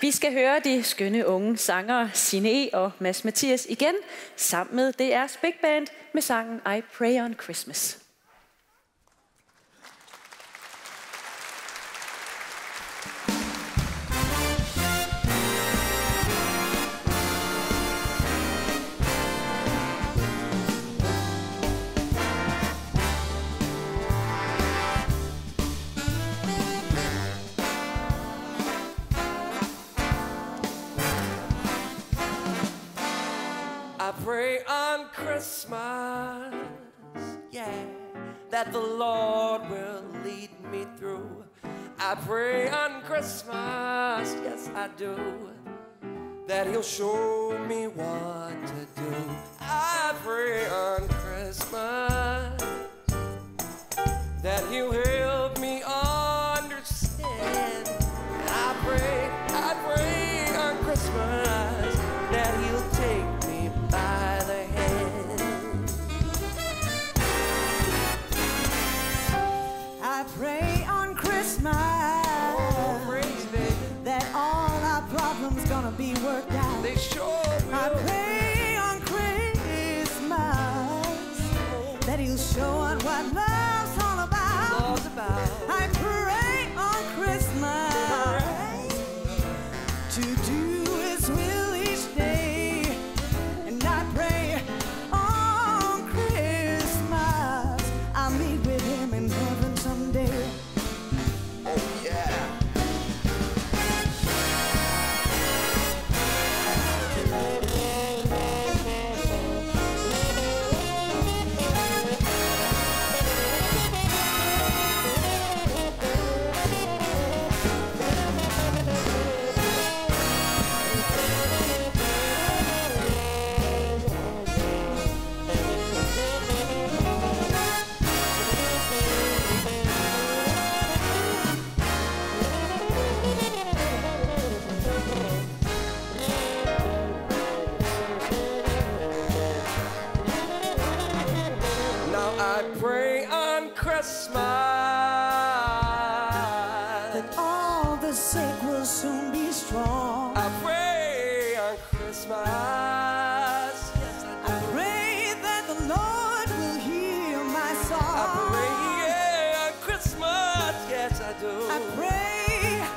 Vi skal høre de skønne unge sangere Sine E. og Mads Mathias igen, sammen med DR's Big Band med sangen I Pray on Christmas. I pray on Christmas, yeah, that the Lord will lead me through. I pray on Christmas, yes, I do, that He'll show me what pray on Christmas Oh, praise, baby. that all our problems gonna be worked out. They sure I pray on Christmas that He'll show us what love's all about. Love's about. I pray on Christmas to do His will I pray on Christmas. that all the sick will soon be strong. I pray on Christmas. Yes, I I pray that the Lord will hear my song. I pray yeah, on Christmas. Yes, I do. I pray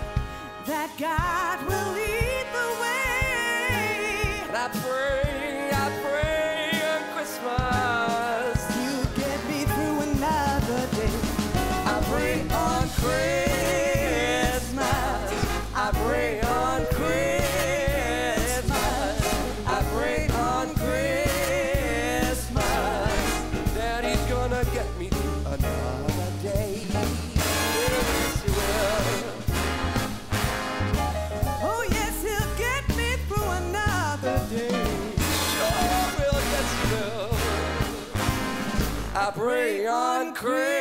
that God will lead I pray on Christmas.